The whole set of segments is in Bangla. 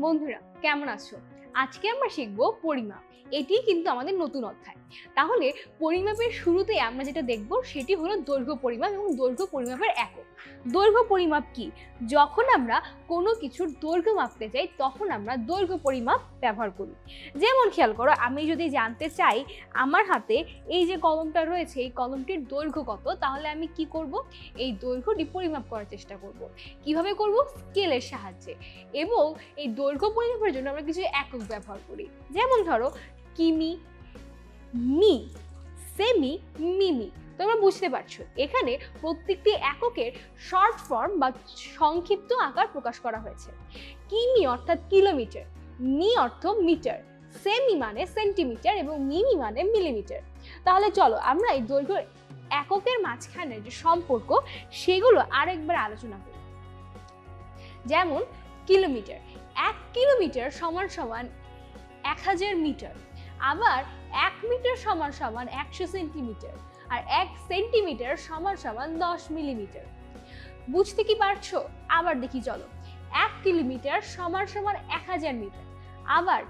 বন্ধুরা কেমন আছো? আজকে আমরা শিখব পরিমাপ। এটি কিন্তু আমাদের নতুন অধ্যায়। তাহলে পরিমাপের শুরুতে আমরা যেটা দেখব, সেটি হলো দৈর্ঘ্য পরিমাপ এবং দৈর্ঘ্য পরিমাপের একক। দৈর্ঘ্য পরিমাপ কি? যখন আমরা কোনো কিছুর দৈর্ঘ্য মাপতে চাই তখন আমরা দৈর্ঘ্য পরিমাপ ব্যবহার করি। যেমন খেয়াল করো, আমি যদি জানতে চাই, আমার হাতে এই যে কলমটা রয়েছে, এই কলমটির দৈর্ঘ্য কত, তাহলে আমি কি করব? এই দৈর্ঘ্যটি পরিমাপ করার চেষ্টা করব। কীভাবে করব? স্কেলের সাহায্যে। এবং এই দৈর্ঘ্য পরিমাপের জন্য আমরা কিছু একক ব্যবহার করি। যেমন ধরো, কিমি, মি, সেমি, মিমি। তোমরা বুঝতে পারছ, এখানে প্রত্যেকটি এককের শর্ট ফর্ম বা সংক্ষিপ্ত আকার প্রকাশ করা হয়েছে। কিমি অর্থাৎ কিলোমিটার, মি অর্থ মিটার, সেমি মানে সেন্টিমিটার এবং মিমি মানে মিলিমিটার। তাহলে চলো, আমরা এই দৈর্ঘ্য এককের মাঝখানে যে সম্পর্ক, সেগুলো আরেকবার আলোচনা করি। যেমন কিলোমিটার। এক কিলোমিটার সমান সমান এক হাজার মিটার। আবার এক মিটার সমান সমান একশো সেন্টিমিটার আর এক সেন্টিমিটার সমান সমান দশ মিলিমিটার। বুঝতে কি পারছ? আবার দেখি চলো। এক কিলোমিটার সমান সমান এক হাজার মিটার। আবার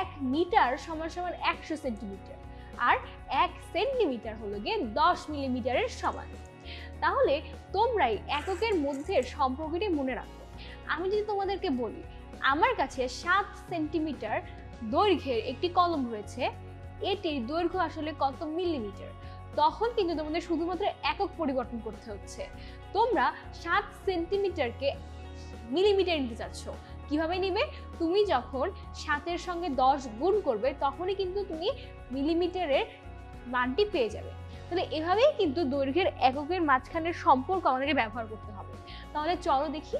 এক মিটার সমান সমান একশো সেন্টিমিটার আর এক সেন্টিমিটার হলো গিয়ে দশ মিলিমিটারের সমান। তাহলে তোমরাই এককের মধ্যে সম্পর্কটি মনে রাখো। আমি যদি তোমাদেরকে বলি, আমার কাছে সাত সেন্টিমিটার দৈর্ঘ্যের একটি কলম রয়েছে। এটির দৈর্ঘ্য আসলে কত মিলিমিটার? তখন কিন্তু তোমাদের শুধুমাত্র একক পরিবর্তন করতে হচ্ছে। তোমরা সাত সেন্টিমিটারকে মিলিমিটার নিতে চাচ্ছ। কীভাবে নিবে? তুমি যখন সাতের সঙ্গে দশ গুণ করবে, তখনই কিন্তু তুমি মিলিমিটারের মানটি পেয়ে যাবে। তাহলে এভাবেই কিন্তু দৈর্ঘ্যের এককের মাঝখানের সম্পর্ক আমাদেরকে ব্যবহার করতে হবে। তাহলে চলো দেখি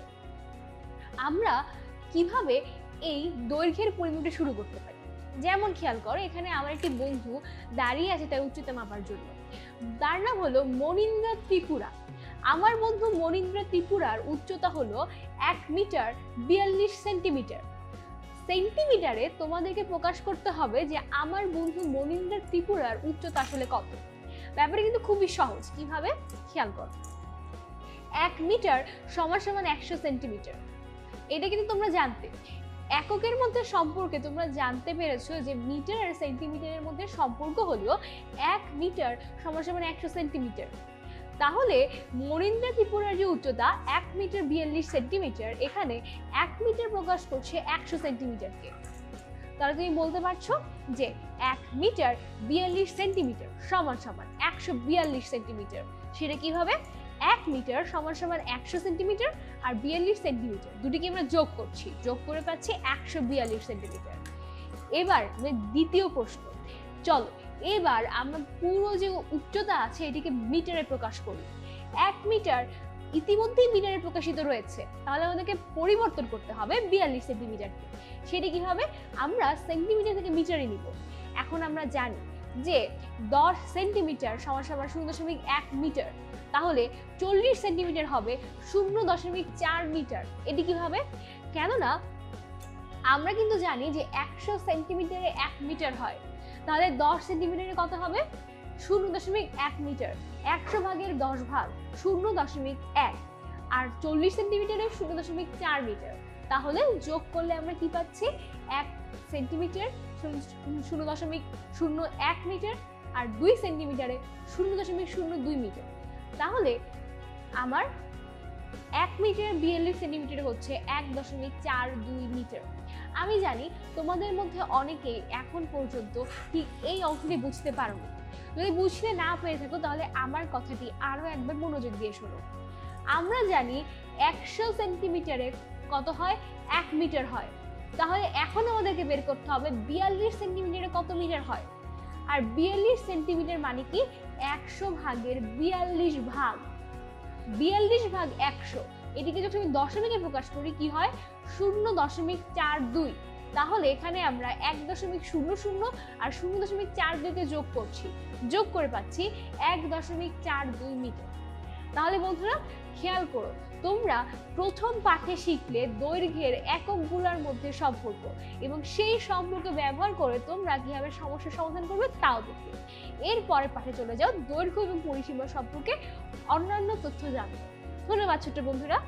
আমরা কীভাবে এই দৈর্ঘ্যের পরিমাপটা শুরু করতে পারি? যেমন খেয়াল করো, এখানে আমার একটি বন্ধু দাঁড়িয়ে আছে তার উচ্চতা মাপার জন্য। তার নাম হলো মনীন্দ্র ত্রিপুরা। আমার বন্ধু মনীন্দ্র ত্রিপুরার উচ্চতা হলো এক মিটার বিয়াল্লিশ সেন্টিমিটার। সেন্টিমিটারে তোমাদেরকে প্রকাশ করতে হবে যে আমার বন্ধু মনীন্দ্র ত্রিপুরার উচ্চতা আসলে কত। ব্যাপারটা কিন্তু খুবই সহজ। কীভাবে? খেয়াল করো। এক মিটার সমান সমান একশো সেন্টিমিটার। এটা কিন্তু তোমরা জানতে এককের মধ্যে সম্পর্কে তোমরা জানতে পেরেছ যে মিটার আর সেন্টিমিটারের মধ্যে সম্পর্ক হলো এক মিটার সমান সমান একশো সেন্টিমিটার। তাহলে মরিন্দা ত্রিপুরার যে উচ্চতা, এক মিটার বিয়াল্লিশ সেন্টিমিটার, এখানে এক মিটার প্রকাশ করছে একশো সেন্টিমিটারকে। তাহলে তুমি বলতে পারছ যে এক মিটার বিয়াল্লিশ সেন্টিমিটার সমান সমান একশো বিয়াল্লিশ সেন্টিমিটার, সেটা কীভাবে? এক মিটার সমান সমান একশো সেন্টিমিটার আর বিয়াল্লিশ সেন্টিমিটার। দুটিকে আমরা যোগ করছি। যোগ করে পাচ্ছি একশো বিয়াল্লিশ সেন্টিমিটার। এবার দ্বিতীয় প্রশ্ন। চলো, এবার আমরা পুরো যে উচ্চতা আছে এটিকে মিটারে প্রকাশ করি। এক মিটার ইতিমধ্যেই মিটারে প্রকাশিত রয়েছে। তাহলে আমাদেরকে পরিবর্তন করতে হবে বিয়াল্লিশ সেন্টিমিটারকে। সেটি কি হবে? আমরা সেন্টিমিটার থেকে মিটারে নিব। এখন আমরা জানি যে দশ সেন্টিমিটার সমান সমান শূন্য দশমিক এক মিটার। তাহলে চল্লিশ সেন্টিমিটার হবে শূন্য দশমিক চার মিটার। এটি কীভাবে? কেননা আমরা কিন্তু জানি যে একশো সেন্টিমিটারে এক মিটার হয়। তাহলে দশ সেন্টিমিটারে কত হবে? শূন্য দশমিক এক মিটার। একশো ভাগের দশ ভাগ শূন্য দশমিক এক। আর চল্লিশ সেন্টিমিটারে শূন্য দশমিক চার মিটার। তাহলে যোগ করলে আমরা কি পাচ্ছি? এক সেন্টিমিটার শূন্য দশমিক শূন্য এক মিটার আর দুই সেন্টিমিটারে শূন্য দশমিক শূন্য দুই মিটার। তাহলে আমার এক মিটার বিয়াল্লিশ সেন্টিমিটার হচ্ছে এক দশমিক চার দুই মিটার। আমি জানি তোমাদের মধ্যে অনেকেই এখন পর্যন্ত ঠিক এই অঙ্কটি বুঝতে পারো যদি বুঝতে না পেরে থাকো, তাহলে আমার কথাটি আরও একবার মনোযোগ দিয়ে শোনো। আমরা জানি একশো সেন্টিমিটারে কত হয়? এক মিটার হয়। তাহলে এখন আমাদেরকে বের করতে হবে বিয়াল্লিশ সেন্টিমিটারে কত মিটার হয়? আর বিয়াল্লিশ সেন্টিমিটার মানে কি একশো ভাগের বিয়াল্লিশ ভাগ। বিয়াল্লিশ ভাগ একশো। এটিকে যখন আমি দশমিকে প্রকাশ করি, কি হয়? শূন্য দশমিক চার দুই। তাহলে এখানে আমরা এক দশমিক শূন্য শূন্য আর শূন্য দশমিক চার দুইকে যোগ করছি। যোগ করে পাচ্ছি এক দশমিক চার দুই মিটার। তাহলে বন্ধুরা, খেয়াল করো তোমরা প্রথম পাঠে শিখলে দৈর্ঘ্যের এককগুলোর মধ্যে সম্পর্ক এবং সেই সম্পর্ক ব্যবহার করে তোমরা কীভাবে সমস্যার সমাধান করবে তাও দেখবে। এর পরের পাঠে চলে যাও, দৈর্ঘ্য এবং পরিসীমা সম্পর্কে অন্যান্য তথ্য জানবে। ধন্যবাদ ছোট্ট বন্ধুরা।